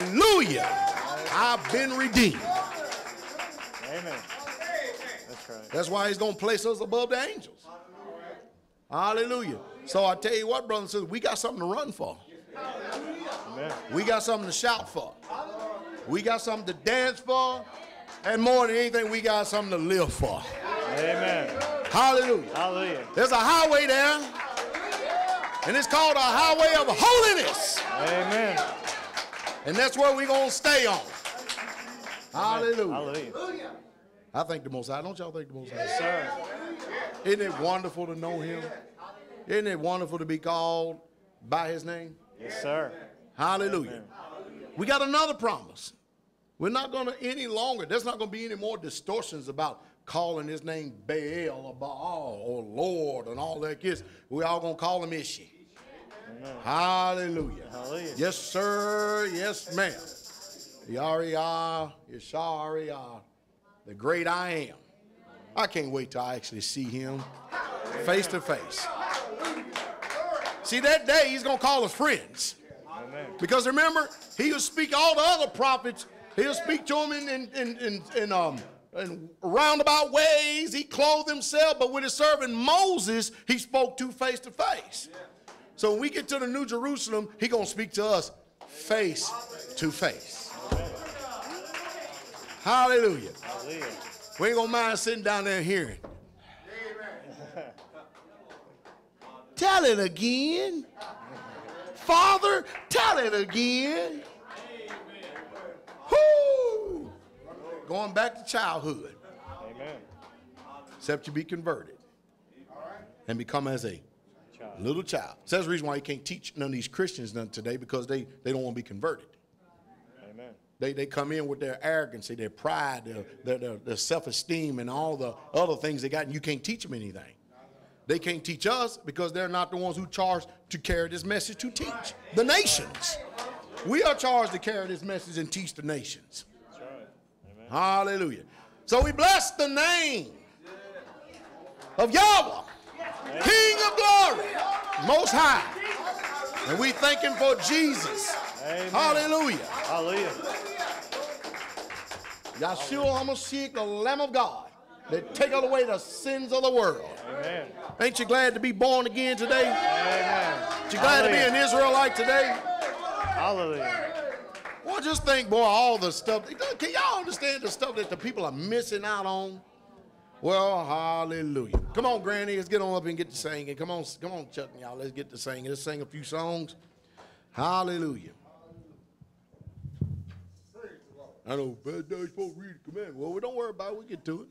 Hallelujah. I've been redeemed. Amen. That's right. That's why he's going to place us above the angels. Hallelujah. So I tell you what, brothers and sisters, we got something to run for. Amen. We got something to shout for. We got something to dance for. And more than anything, we got something to live for. Amen. Hallelujah. Hallelujah. There's a highway there, and it's called a highway of holiness. Amen. And that's where we're going to stay on. Hallelujah. Hallelujah. I think the Most High. Don't y'all think the Most High? Yes, Sir. Isn't it wonderful to know Him? Isn't it wonderful to be called by His name? Yes, sir. Hallelujah. We got another promise. We're not going to any longer, there's not going to be any more distortions about calling his name Baal or Baal or Lord and all that kids. We're all going to call him Ishi. Hallelujah. Hallelujah. Yes, sir. Yes, ma'am. Yariah, Yeshariah, the great I am. I can't wait till I actually see him face to face. See, that day he's going to call us friends. Amen. Because remember, he will speak all the other prophets. He'll speak to them in, in, in, in, in, um, in roundabout ways. He clothed himself, but when he's serving Moses, he spoke to face to face. So when we get to the New Jerusalem, he going to speak to us face to face. Hallelujah. Hallelujah. We ain't going to mind sitting down there and hearing. Tell it again. Father, tell it again. Whoo! Going back to childhood, Amen. except you be converted and become as a. little child. So that's the reason why you can't teach none of these Christians none today because they, they don't want to be converted. Amen. They, they come in with their arrogancy, their pride, their, their, their, their self-esteem, and all the other things they got, and you can't teach them anything. They can't teach us because they're not the ones who charged to carry this message to teach the nations. We are charged to carry this message and teach the nations. Right. Amen. Hallelujah. So we bless the name of Yahweh, King of glory, Most High. And we thank Him for Jesus. Amen. Hallelujah. Hallelujah. Yahshua HaMashiach, the Lamb of God, that taketh away the sins of the world. Amen. Ain't you glad to be born again today? Amen. Ain't you glad to be an Israelite today? Hallelujah. Well, just think, boy, all the stuff. Can y'all understand the stuff that the people are missing out on? Well, hallelujah. Come on, Granny, let's get on up and get to singing. Come on, come on, Chuck and y'all, let's get to singing. Let's sing a few songs. Hallelujah. I know, bad day's to read the command. Well, we don't worry about it. We get to it.